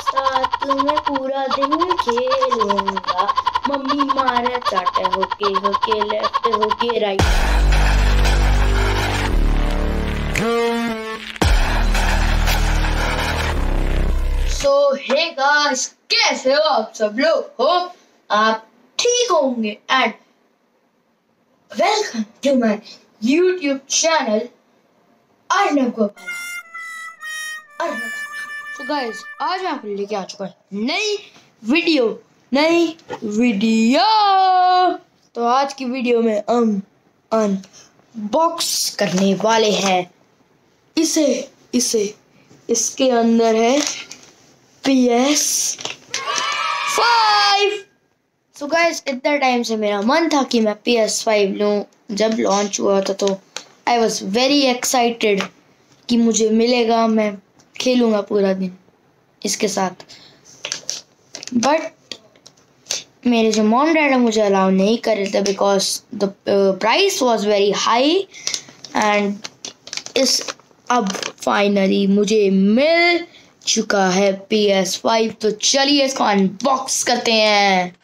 साथ मैं पूरा दिन खेलूँगा। मम्मी मारे होके होके लेफ़्ट होके राइट सो हे गाइस कैसे हो आप सब लोग? हो आप ठीक होंगे। And welcome to my YouTube channel Arnab Gopal so guys आज मैं आपके लेके आ चुका हूँ नई वीडियो नई वीडियो तो आज की वीडियो में हम अनबॉक्स करने वाले हैं। इसे इसे, इसके अंदर है P S five so guys इतना टाइम से मेरा मन था कि मैं पी एस फाइव लूँ। जब लॉन्च हुआ था तो आई वॉज़ वेरी एक्साइटेड कि मुझे मिलेगा। मैं खेलूँगा पूरा दिन। इसके साथ। बट मेरे जो मॉम डैड है, मुझे अलाउ नहीं कर रहे थे because the price was very high and इस अब फाइनली मुझे मिल चुका है पी एस फाइव तो चलिए इसको अनबॉक्स करते हैं।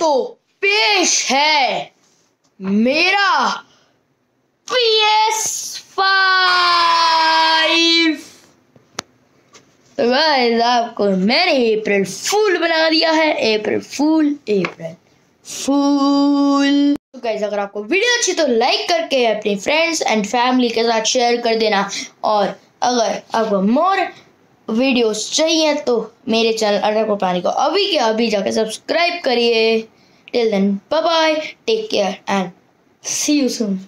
तो पेश है मेरा पी एस फाइव तो गाइस आपको मैंने अप्रैल फूल बना दिया है। अप्रैल फूल अप्रैल फूल तो गाइस अगर आपको वीडियो अच्छी तो लाइक करके अपने फ्रेंड्स एंड फैमिली के साथ शेयर कर देना। और अगर आपको मोर वीडियोस चाहिए तो मेरे चैनल अडर को पानी को अभी के अभी जाकर सब्सक्राइब करिए। Till then bye bye take care and see you soon